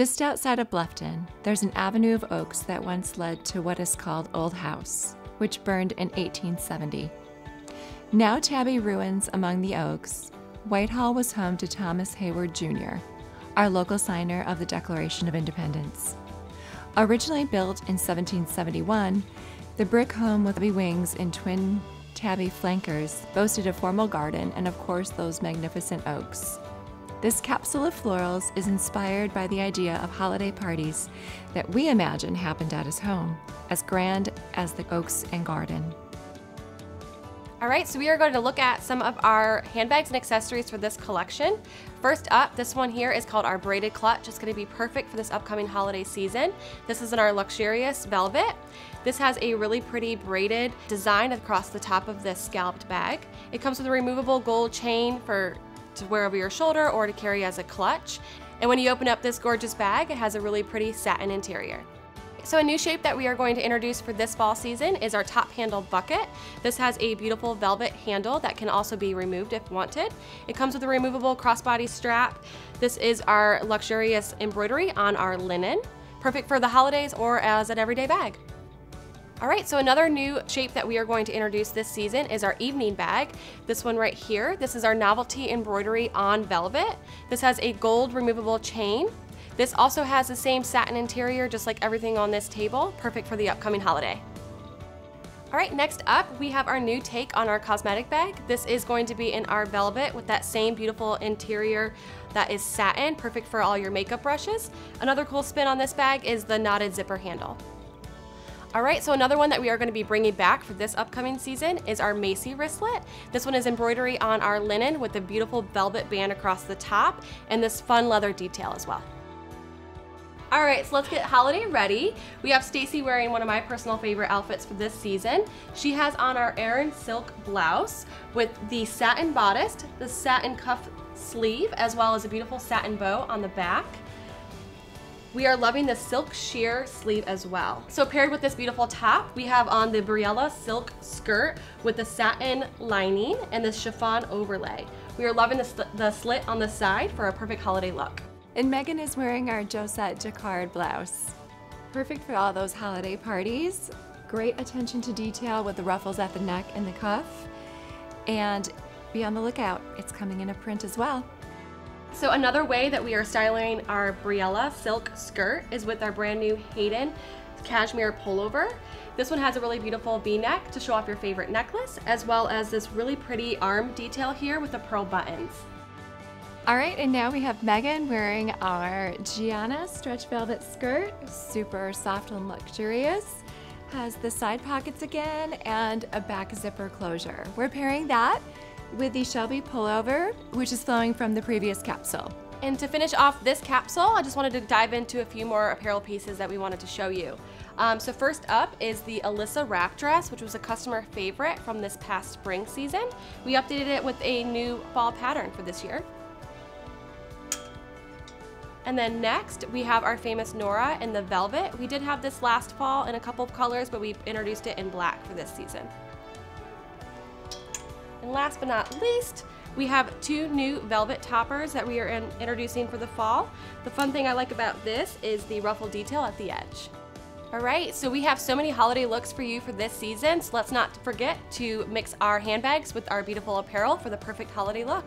Just outside of Bluffton, there's an avenue of oaks that once led to what is called Old House, which burned in 1870. Now tabby ruins among the oaks, White Hall was home to Thomas Heyward Jr., our local signer of the Declaration of Independence. Originally built in 1771, the brick home with tabby wings and twin tabby flankers boasted a formal garden and, of course, those magnificent oaks. This capsule of florals is inspired by the idea of holiday parties that we imagine happened at his home, as grand as the oaks and garden. All right, so we are going to look at some of our handbags and accessories for this collection. First up, this one here is called our braided clutch. It's gonna be perfect for this upcoming holiday season. This is in our luxurious velvet. This has a really pretty braided design across the top of this scalloped bag. It comes with a removable gold chain for to wear over your shoulder or to carry as a clutch. And when you open up this gorgeous bag, it has a really pretty satin interior. So a new shape that we are going to introduce for this fall season is our top handle bucket. This has a beautiful velvet handle that can also be removed if wanted. It comes with a removable crossbody strap. This is our luxurious embroidery on our linen, perfect for the holidays or as an everyday bag. All right, so another new shape that we are going to introduce this season is our evening bag. This one right here, this is our novelty embroidery on velvet. This has a gold removable chain this also has the same satin interior, just like everything on this table, perfect for the upcoming holiday. All right, next up, we have our new take on our cosmetic bag. This is going to be in our velvet with that same beautiful interior that is satin, perfect for all your makeup brushes. Another cool spin on this bag is the knotted zipper handle. All right, so another one that we are gonna be bringing back for this upcoming season is our Macy wristlet. This one is embroidery on our linen with a beautiful velvet band across the top and this fun leather detail as well. All right, so let's get holiday ready. We have Stacy wearing one of my personal favorite outfits for this season. She has on our Aran silk blouse with the satin bodice, the satin cuff sleeve, as well as a beautiful satin bow on the back. We are loving the silk sheer sleeve as well. So paired with this beautiful top, we have on the Briella silk skirt with the satin lining and the chiffon overlay. We are loving the, sl the slit on the side for a perfect holiday look. And Megan is wearing our Josette Jacquard blouse. Perfect for all those holiday parties. Great attention to detail with the ruffles at the neck and the cuff. And be on the lookout, it's coming in a print as well. So another way that we are styling our Briella silk skirt is with our brand new Hayden cashmere pullover. This one has a really beautiful v-neck to show off your favorite necklace, as well as this really pretty arm detail here with the pearl buttons. All right, and now we have Megan wearing our Gianna stretch velvet skirt, super soft and luxurious. Has the side pockets again and a back zipper closure. We're pairing that with the Shelby pullover, which is flowing from the previous capsule. And to finish off this capsule, I just wanted to dive into a few more apparel pieces that we wanted to show you. Um, so first up is the Alyssa wrap dress, which was a customer favorite from this past spring season. We updated it with a new fall pattern for this year. And then next, we have our famous Nora in the velvet. We did have this last fall in a couple of colors, but we introduced it in black for this season. And last but not least, we have two new velvet toppers that we are in introducing for the fall. The fun thing I like about this is the ruffle detail at the edge. All right, so we have so many holiday looks for you for this season, so let's not forget to mix our handbags with our beautiful apparel for the perfect holiday look.